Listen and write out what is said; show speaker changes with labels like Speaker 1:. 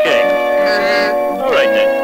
Speaker 1: Okay.
Speaker 2: Mm-hmm.
Speaker 1: All right then.